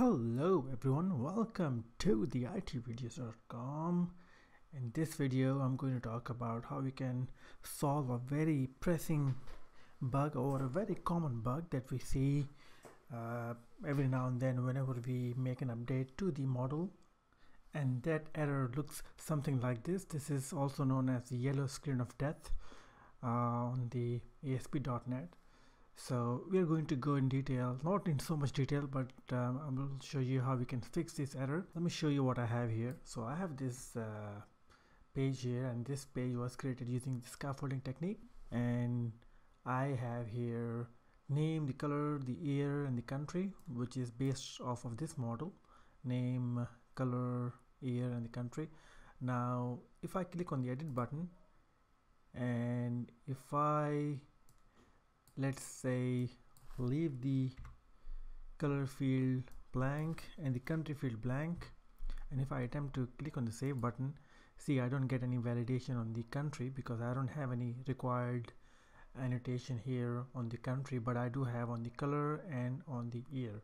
Hello everyone, welcome to the itvideos.com. In this video, I'm going to talk about how we can solve a very pressing bug or a very common bug that we see uh, every now and then whenever we make an update to the model and that error looks something like this. This is also known as the yellow screen of death uh, on the ASP.NET so we are going to go in detail not in so much detail but um, I will show you how we can fix this error. Let me show you what I have here. So I have this uh, page here and this page was created using the scaffolding technique. And I have here name the color the year and the country which is based off of this model. Name color year and the country. Now if I click on the edit button and if I let's say leave the color field blank and the country field blank. And if I attempt to click on the save button see I don't get any validation on the country because I don't have any required annotation here on the country but I do have on the color and on the year.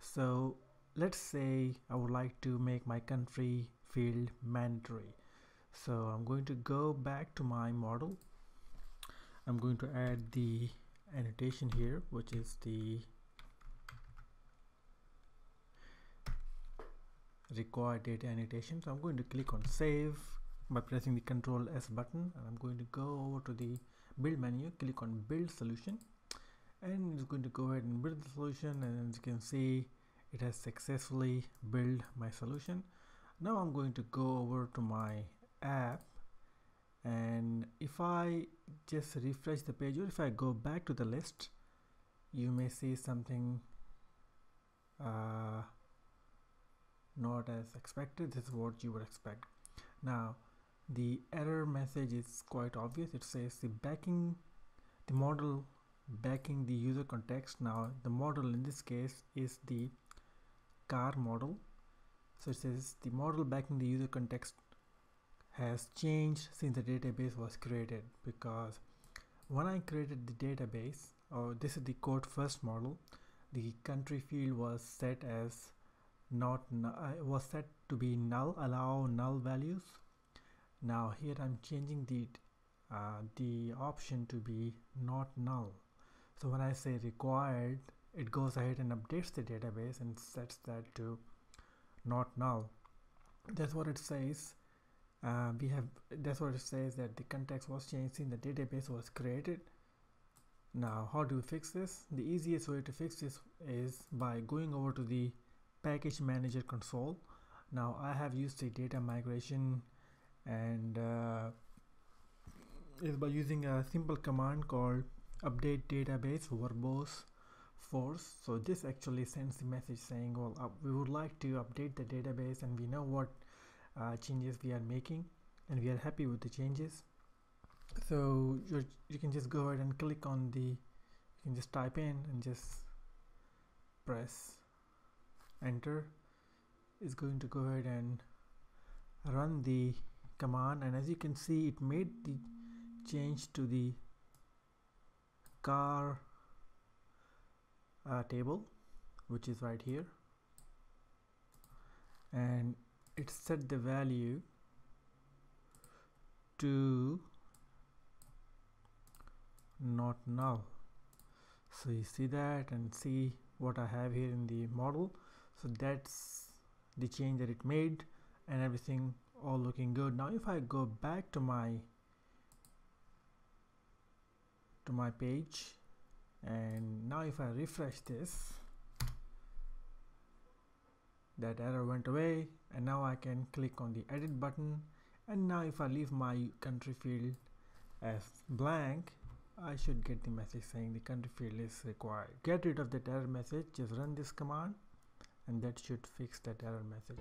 So let's say I would like to make my country field mandatory. So I'm going to go back to my model. I'm going to add the annotation here which is the required data annotation. So I'm going to click on save by pressing the control S button and I'm going to go over to the build menu click on build solution and it's going to go ahead and build the solution and as you can see it has successfully built my solution. Now I'm going to go over to my app and if I just refresh the page or if I go back to the list you may see something uh, not as expected. This is what you would expect. Now the error message is quite obvious. It says the backing the model backing the user context. Now the model in this case is the car model. So it says the model backing the user context has changed since the database was created because when I created the database or this is the code first model the country field was set as not uh, was set to be null allow null values. Now here I'm changing the uh, the option to be not null. So when I say required it goes ahead and updates the database and sets that to not null. That's what it says uh, we have that's what it says that the context was changed in the database was created. Now how do we fix this? The easiest way to fix this is by going over to the package manager console. Now I have used the data migration and uh, is by using a simple command called update database verbose force. So this actually sends the message saying well uh, we would like to update the database and we know what uh, changes we are making and we are happy with the changes. So you can just go ahead and click on the you can just type in and just press enter. Is going to go ahead and run the command and as you can see it made the change to the car uh, table which is right here. And it set the value to not null. So you see that and see what I have here in the model. So that's the change that it made and everything all looking good. Now if I go back to my to my page and now if I refresh this that error went away and now I can click on the edit button. And now if I leave my country field as blank I should get the message saying the country field is required. Get rid of that error message. Just run this command and that should fix that error message